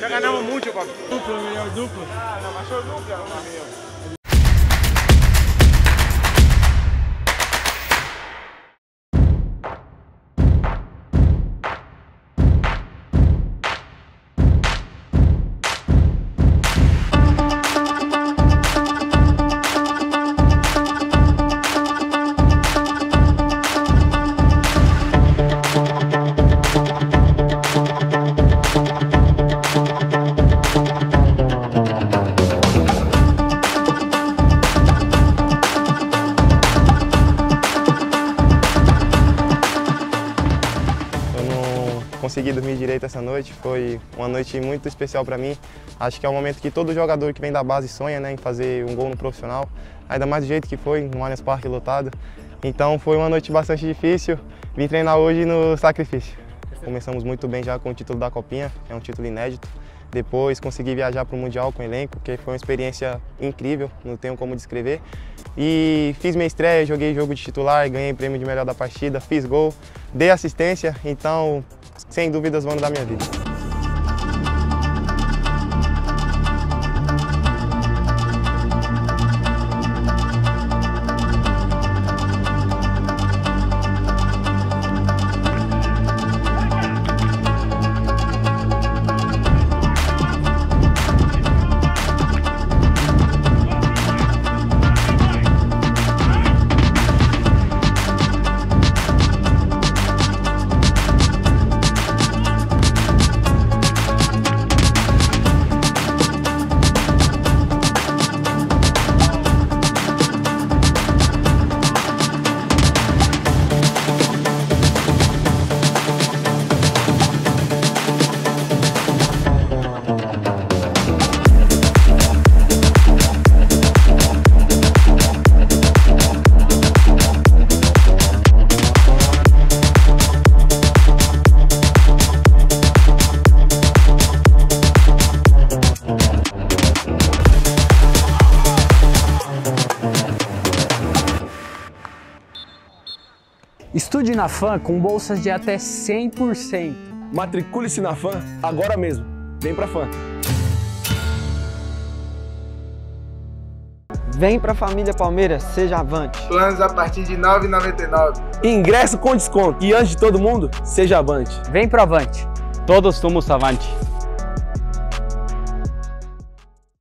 Ya ganamos mucho, papi. Duplo, mayor duplo. Ah, la mayor dupla, no mío. Consegui dormir direito essa noite, foi uma noite muito especial para mim. Acho que é o momento que todo jogador que vem da base sonha né, em fazer um gol no profissional, ainda mais do jeito que foi, no Allianz Parque lotado. Então foi uma noite bastante difícil, vim treinar hoje no sacrifício. Começamos muito bem já com o título da Copinha, é um título inédito. Depois consegui viajar para o Mundial com o elenco, que foi uma experiência incrível, não tenho como descrever. E fiz minha estreia, joguei jogo de titular, ganhei prêmio de melhor da partida, fiz gol, dei assistência, então sem dúvidas vão dar minha vida. Estude na FAM com bolsas de até 100%. Matricule-se na FAM agora mesmo. Vem pra FAM. Vem pra família Palmeiras, seja avante. Planos a partir de R$ 9,99. Ingresso com desconto. E antes de todo mundo, seja avante. Vem pro Avante. Todos somos avante.